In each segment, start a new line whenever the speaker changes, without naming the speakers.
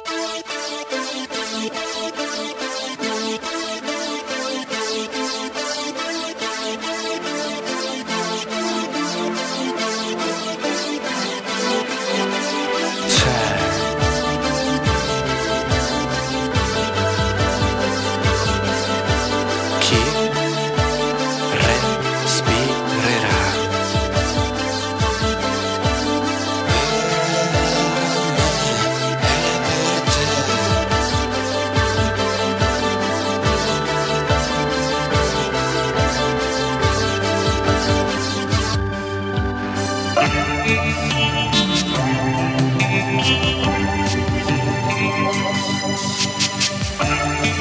バイバイバイバイバイ。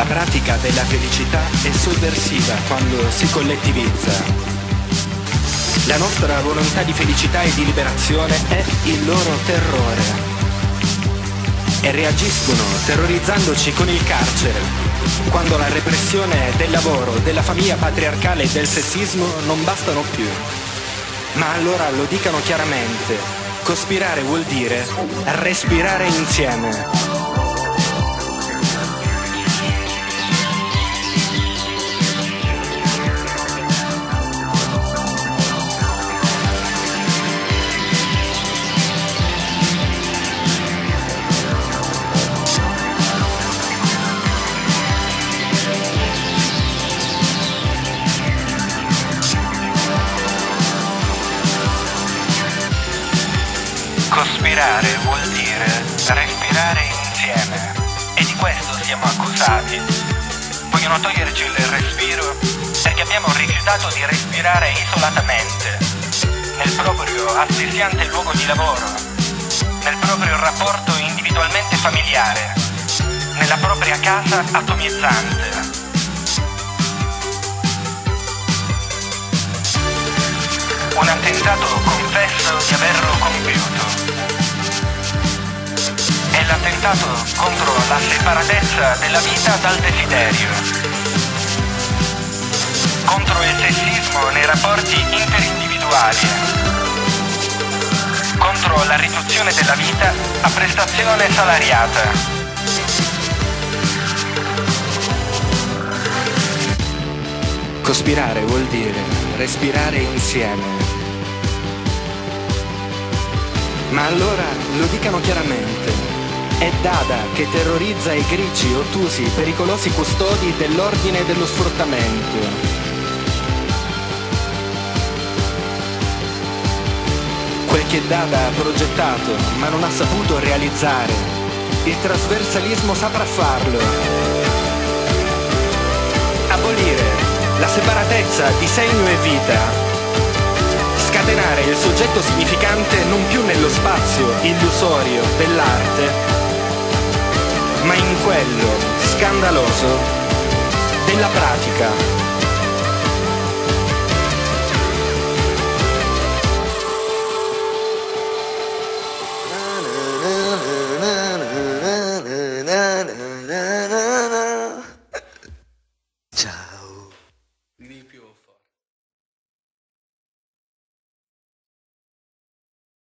La pratica della felicità è sovversiva quando si collettivizza. La nostra volontà di felicità e di liberazione è il loro terrore. E reagiscono terrorizzandoci con il carcere, quando la repressione del lavoro, della famiglia patriarcale e del sessismo non bastano più. Ma allora lo dicano chiaramente, cospirare vuol dire respirare insieme.
Cospirare vuol dire respirare insieme e di questo siamo accusati. Vogliono toglierci il respiro perché abbiamo rifiutato di respirare isolatamente, nel proprio asfissiante luogo di lavoro, nel proprio rapporto individualmente familiare, nella propria casa atomizzante. Un attentato confesso di averlo compiuto. È l'attentato contro la separatezza della vita dal desiderio. Contro il sessismo nei rapporti interindividuali. Contro la riduzione della vita a prestazione salariata.
Cospirare vuol dire respirare insieme. Ma allora lo dicano chiaramente. È Dada che terrorizza i grigi, ottusi, pericolosi custodi dell'ordine e dello sfruttamento. Quel che Dada ha progettato ma non ha saputo realizzare. Il trasversalismo saprà farlo. Abolire la separatezza di segno e vita. Scatenare il soggetto significante non più nello spazio illusorio dell'arte, ma in quello scandaloso della pratica.